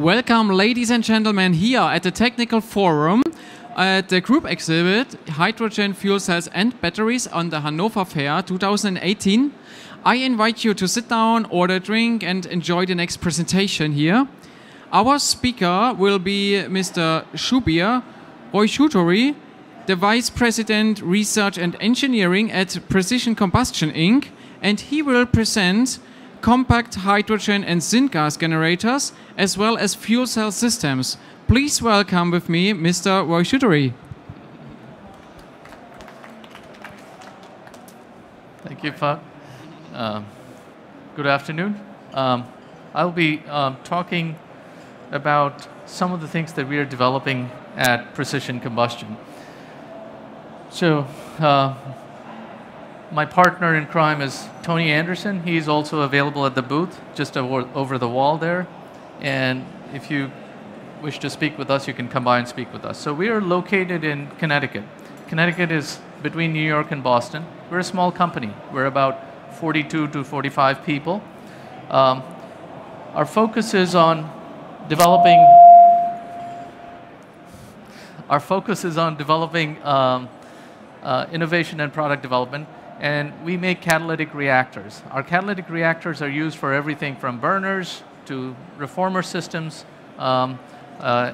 Welcome, ladies and gentlemen, here at the Technical Forum at the group exhibit Hydrogen Fuel Cells and Batteries on the Hannover Fair 2018. I invite you to sit down, order a drink, and enjoy the next presentation here. Our speaker will be Mr. Subir Roychoudhury, the Vice President Research and Engineering at Precision Combustion Inc., and he will present compact hydrogen and syngas generators, as well as fuel cell systems. Please welcome with me Mr. Roychoudhury. Thank you, Fab. Um, good afternoon. Um, I'll be um, talking about some of the things that we are developing at Precision Combustion. So, uh, my partner in crime is Tony Anderson. He's also available at the booth just over, the wall there. And if you wish to speak with us, you can come by and speak with us. So we are located in Connecticut. Connecticut is between New York and Boston. We're a small company. We're about 42 to 45 people. Um, our focus is on developing. Our focus is on developing um, uh, innovation and product development and we make catalytic reactors. Our catalytic reactors are used for everything from burners to reformer systems um, uh,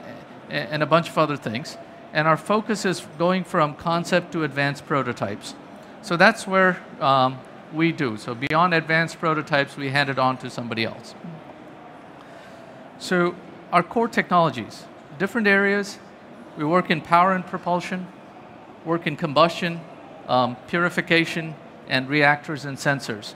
and a bunch of other things. And our focus is going from concept to advanced prototypes. So that's where um, we do. So beyond advanced prototypes, we hand it on to somebody else. So our core technologies, different areas. We work in power and propulsion, work in combustion, um, purification, and reactors and sensors.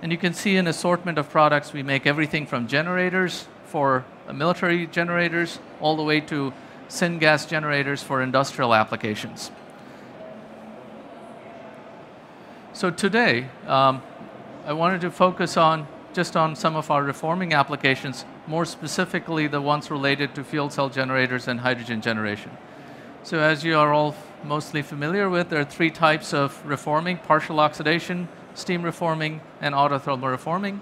And you can see an assortment of products. We make everything from generators for uh, military generators all the way to syngas generators for industrial applications. So today, um, I wanted to focus on just on some of our reforming applications, more specifically the ones related to fuel cell generators and hydrogen generation. So as you are all mostly familiar with, there are three types of reforming, partial oxidation, steam reforming, and autothermal reforming.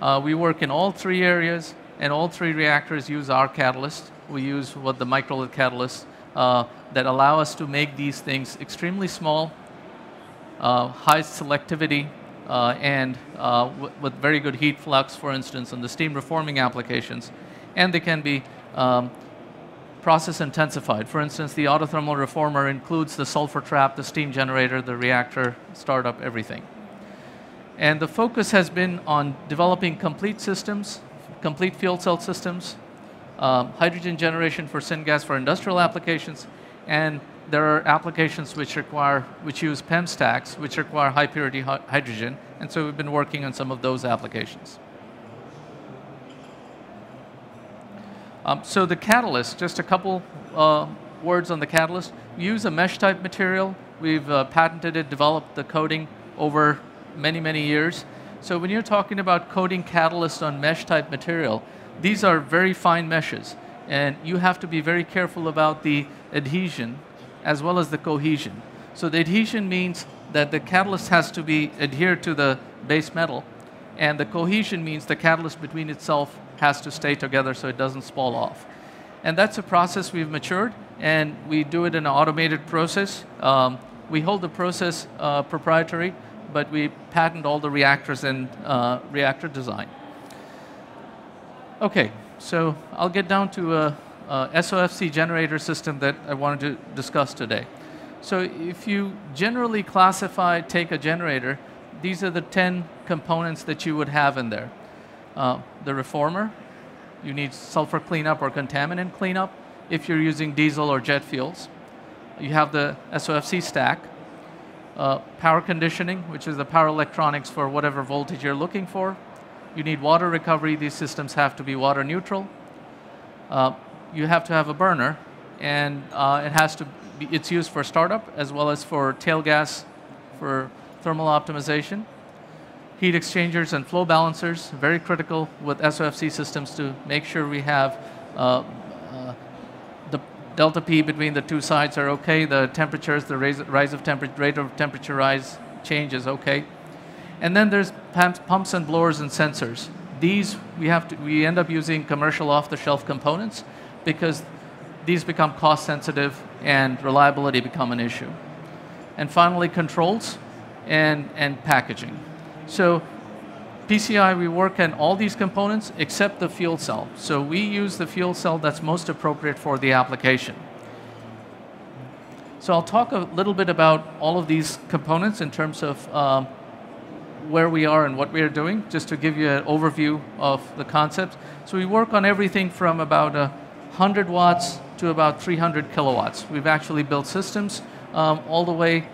Uh, we work in all three areas, and all three reactors use our catalyst. We use what the microlith catalysts uh, that allow us to make these things extremely small, uh, high selectivity, uh, and uh, with very good heat flux, for instance, in the steam reforming applications. And they can be um, process intensified. For instance, the autothermal reformer includes the sulfur trap, the steam generator, the reactor, startup, everything. And the focus has been on developing complete systems, complete fuel cell systems, um, hydrogen generation for syngas for industrial applications, and there are applications which require, which use PEM stacks, which require high purity hydrogen, and so we've been working on some of those applications. Um, so the catalyst, just a couple uh, words on the catalyst. We use a mesh type material. We've uh, patented it, developed the coating over many, many years. So when you're talking about coating catalyst on mesh type material, these are very fine meshes. And you have to be very careful about the adhesion as well as the cohesion. So the adhesion means that the catalyst has to be adhered to the base metal. And the cohesion means the catalyst between itself has to stay together so it doesn't fall off. And that's a process we've matured, and we do it in an automated process. Um, we hold the process uh, proprietary, but we patent all the reactors and uh, reactor design. Okay, so I'll get down to a, a SOFC generator system that I wanted to discuss today. So if you generally classify, take a generator, these are the 10 components that you would have in there. Uh, the reformer, you need sulfur cleanup or contaminant cleanup if you're using diesel or jet fuels. You have the SOFC stack, uh, power conditioning, which is the power electronics for whatever voltage you're looking for. You need water recovery. These systems have to be water neutral. Uh, you have to have a burner, and uh, it has to be, it's used for startup as well as for tail gas for thermal optimization heat exchangers and flow balancers, very critical with SOFC systems to make sure we have uh, uh, the delta P between the two sides are okay, the temperatures, the rise, of temperature, rate of temperature rise change is okay. And then there's pumps and blowers and sensors. these we have to, we end up using commercial off-the-shelf components because these become cost sensitive and reliability become an issue. And finally, controls and, and packaging. So PCI, we work on all these components except the fuel cell. So we use the fuel cell that's most appropriate for the application. So I'll talk a little bit about all of these components in terms of um, where we are and what we are doing, just to give you an overview of the concept. So we work on everything from about 100 watts to about 300 kilowatts. We've actually built systems um, all the way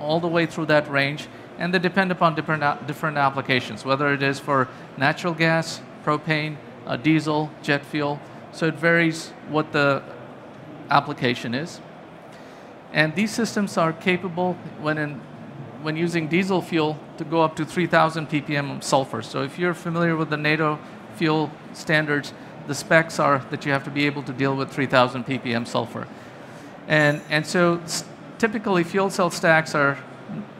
all the way through that range, and they depend upon different, different applications, whether it is for natural gas, propane, uh, diesel, jet fuel. So it varies what the application is. And these systems are capable, when, in, when using diesel fuel, to go up to 3,000 ppm sulfur. So if you're familiar with the NATO fuel standards, the specs are that you have to be able to deal with 3,000 ppm sulfur. And, and so typically fuel cell stacks are,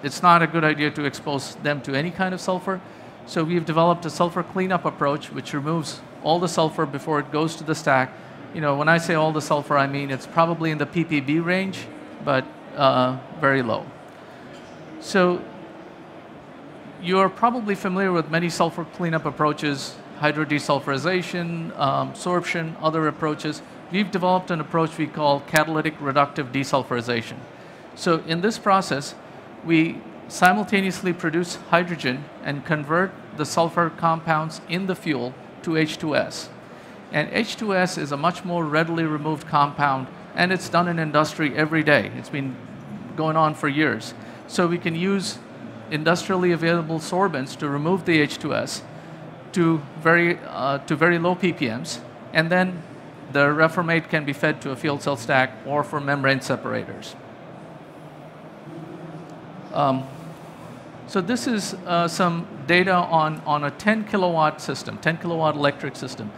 it's not a good idea to expose them to any kind of sulfur. So we've developed a sulfur cleanup approach which removes all the sulfur before it goes to the stack. You know, when I say all the sulfur, I mean it's probably in the ppb range, but uh, very low. So you're probably familiar with many sulfur cleanup approaches, hydrodesulfurization, um, sorption, other approaches. We've developed an approach we call catalytic reductive desulfurization. So in this process, we simultaneously produce hydrogen and convert the sulfur compounds in the fuel to H2S. And H2S is a much more readily removed compound, and it's done in industry every day. It's been going on for years. So we can use industrially available sorbents to remove the H2S to very, uh, to very low ppms, and then the reformate can be fed to a fuel cell stack or for membrane separators. Um, so this is uh, some data on, on a 10 kilowatt system, 10 kilowatt electric system.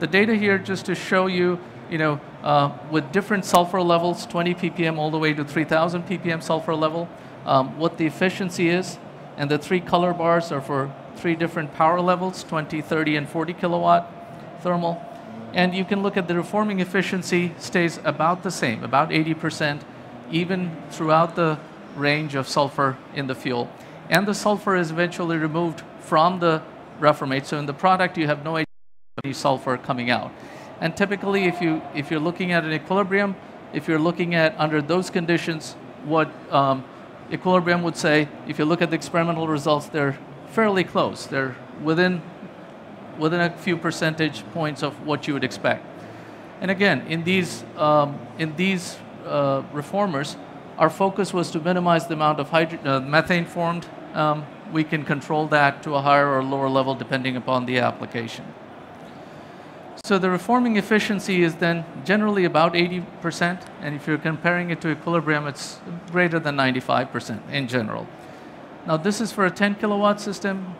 The data here just to show you, you know, uh, with different sulfur levels, 20 ppm all the way to 3000 ppm sulfur level, um, what the efficiency is. And the three color bars are for three different power levels, 20, 30, and 40 kilowatt thermal. And you can look at the reforming efficiency stays about the same, about 80%, even throughout the range of sulfur in the fuel. And the sulfur is eventually removed from the reformate. So in the product, you have no any sulfur coming out. And typically, if, you, if you're looking at an equilibrium, if you're looking at under those conditions, what um, equilibrium would say, if you look at the experimental results, they're fairly close. They're within, within a few percentage points of what you would expect. And again, in these, um, in these uh, reformers, our focus was to minimize the amount of uh, methane formed. Um, we can control that to a higher or lower level depending upon the application. So the reforming efficiency is then generally about 80%, and if you're comparing it to equilibrium, it's greater than 95% in general. Now this is for a 10 kilowatt system.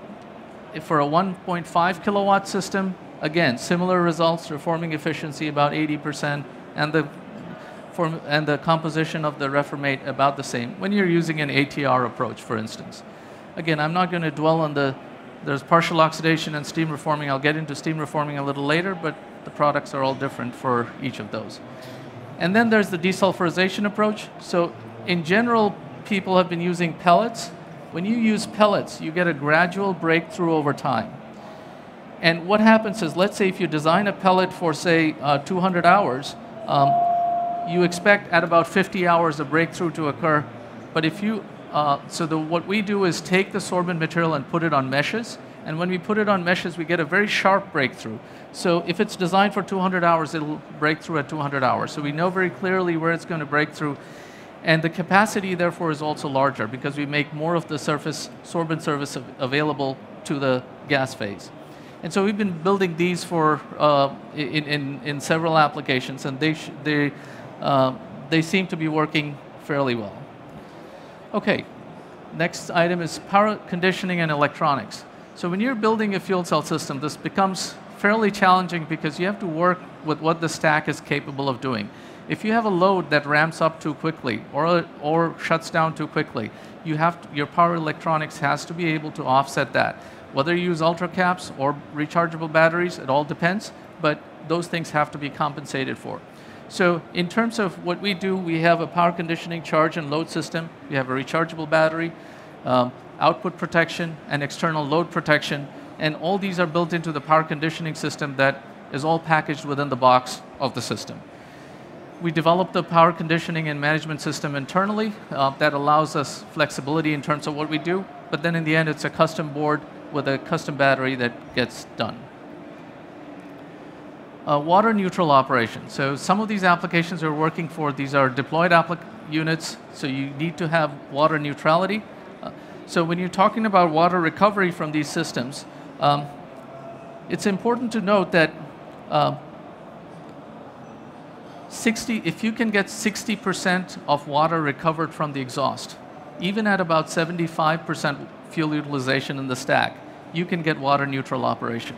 If for a 1.5 kilowatt system, again, similar results, reforming efficiency about 80%, and the form, and the composition of the reformate about the same when you're using an ATR approach, for instance. Again, I'm not going to dwell on the, there's partial oxidation and steam reforming. I'll get into steam reforming a little later, but the products are all different for each of those. And then there's the desulfurization approach. So in general, people have been using pellets. When you use pellets, you get a gradual breakthrough over time. And what happens is, let's say if you design a pellet for, say, uh, 200 hours, um, you expect at about 50 hours a breakthrough to occur. But if you, uh, so the, what we do is take the sorbent material and put it on meshes. And when we put it on meshes, we get a very sharp breakthrough. So if it's designed for 200 hours, it'll break through at 200 hours. So we know very clearly where it's going to break through. And the capacity, therefore, is also larger because we make more of the surface sorbent surface available to the gas phase. And so we've been building these for uh, in, in, in several applications, and they, they uh, they seem to be working fairly well. Okay, next item is power conditioning and electronics. So when you're building a fuel cell system, this becomes fairly challenging because you have to work with what the stack is capable of doing. If you have a load that ramps up too quickly or, or shuts down too quickly, you have to, your power electronics has to be able to offset that. Whether you use ultra caps or rechargeable batteries, it all depends, but those things have to be compensated for. So in terms of what we do, we have a power conditioning charge and load system. We have a rechargeable battery, um, output protection, and external load protection. And all these are built into the power conditioning system that is all packaged within the box of the system. We developed the power conditioning and management system internally uh, that allows us flexibility in terms of what we do, but then in the end, it's a custom board with a custom battery that gets done. Uh, water neutral operation. So some of these applications we're working for, these are deployed units, so you need to have water neutrality. Uh, so when you're talking about water recovery from these systems, um, it's important to note that uh, 60, if you can get 60% of water recovered from the exhaust, even at about 75% fuel utilization in the stack, you can get water neutral operation.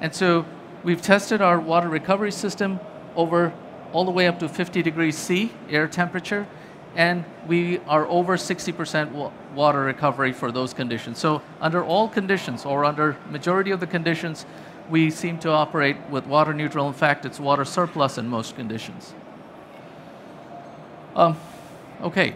And so we've tested our water recovery system over all the way up to 50 degrees C air temperature, and we are over 60% water recovery for those conditions. So under all conditions, or under majority of the conditions, we seem to operate with water neutral. In fact, it's water surplus in most conditions. Um, okay.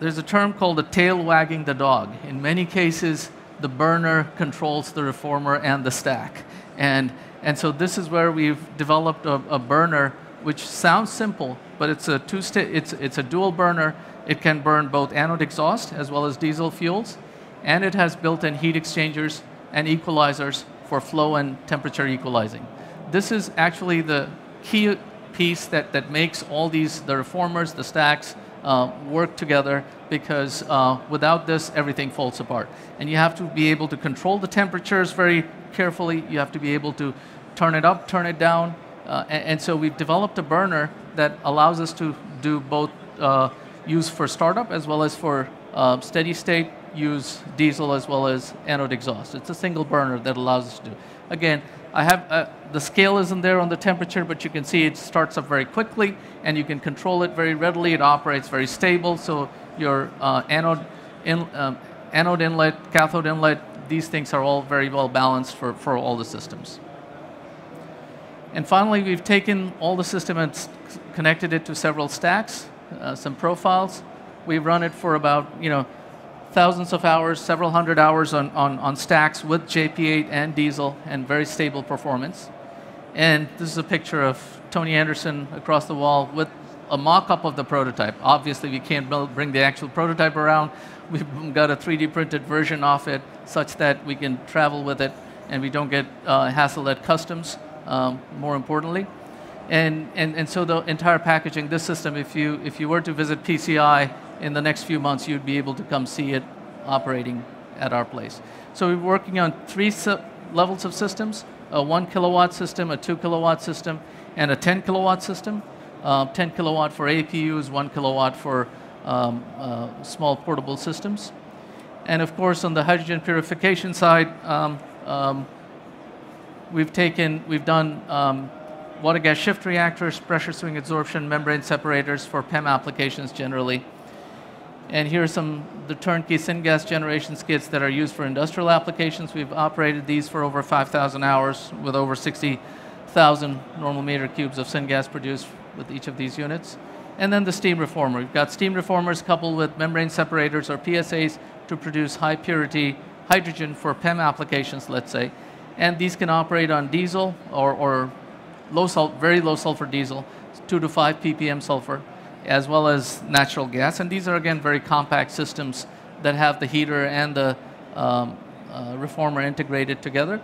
There's a term called the tail wagging the dog. In many cases, the burner controls the reformer and the stack. And, and so this is where we've developed a, a burner which sounds simple, but it's a, two it's, it's a dual burner. It can burn both anode exhaust as well as diesel fuels, and it has built-in heat exchangers and equalizers for flow and temperature equalizing. This is actually the key piece that, that makes all these, the reformers, the stacks, uh, work together because uh, without this, everything falls apart. And you have to be able to control the temperatures very carefully. You have to be able to turn it up, turn it down. Uh, and, and, so we've developed a burner that allows us to do both uh, use for startup as well as for uh, steady state use diesel as well as anode exhaust. It's a single burner that allows us to do. Again, I have uh, the scale isn't there on the temperature, but you can see it starts up very quickly, and you can control it very readily. It operates very stable, so your uh, anode, in, um, anode inlet, cathode inlet, these things are all very well balanced for, for all the systems. And finally, we've taken all the system and connected it to several stacks, uh, some profiles. We've run it for about, you know, thousands of hours, several hundred hours on, on, on stacks with JP8 and diesel and very stable performance. And this is a picture of Tony Anderson across the wall with a mock-up of the prototype. Obviously, we can't build, bring the actual prototype around. We've got a 3D printed version of it such that we can travel with it and we don't get uh, hassled at customs, um, more importantly. And, and, and so the entire packaging, this system, if you, if you were to visit PCI in the next few months, you'd be able to come see it operating at our place. So we're working on three levels of systems, a one kilowatt system, a two kilowatt system, and a 10 kilowatt system. Uh, 10 kilowatt for APUs, one kilowatt for um, uh, small portable systems. And of course, on the hydrogen purification side, um, um, we've taken, we've done um, water gas shift reactors, pressure swing adsorption, membrane separators for PEM applications generally. And here are some the turnkey syngas generation skids that are used for industrial applications. We've operated these for over 5,000 hours with over 60,000 normal meter cubes of syngas produced with each of these units. And then the steam reformer. We've got steam reformers coupled with membrane separators or PSAs to produce high purity hydrogen for PEM applications, let's say. And these can operate on diesel or, or low very low sulfur diesel, 2 to 5 ppm sulfur as well as natural gas. And these are, again, very compact systems that have the heater and the um, uh, reformer integrated together.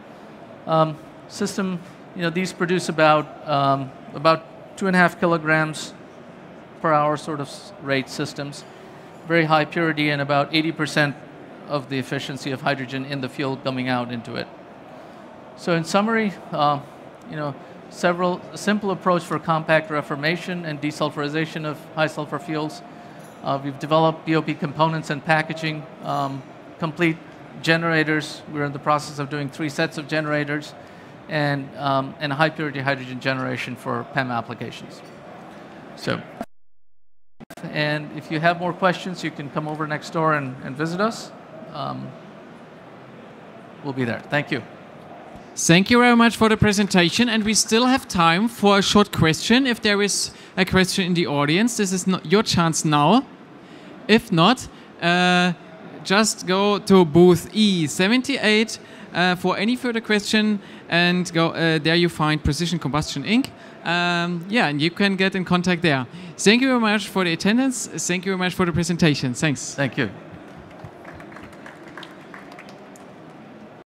Um, system, you know, these produce about, um, about two and a half kilograms per hour sort of rate systems. Very high purity and about 80% of the efficiency of hydrogen in the fuel coming out into it. So in summary, uh, you know, several simple approach for compact reformation and desulfurization of high sulfur fuels. Uh, we've developed BOP components and packaging, um, complete generators. We're in the process of doing three sets of generators and, um, and high purity hydrogen generation for PEM applications. So, and if you have more questions, you can come over next door and, and visit us. Um, we'll be there. Thank you. Thank you very much for the presentation, and we still have time for a short question. If there is a question in the audience, this is your chance now. If not, uh, just go to booth E78 uh, for any further question, and go uh, there. You find Precision Combustion Inc. Um, yeah, and you can get in contact there. Thank you very much for the attendance. Thank you very much for the presentation. Thanks. Thank you.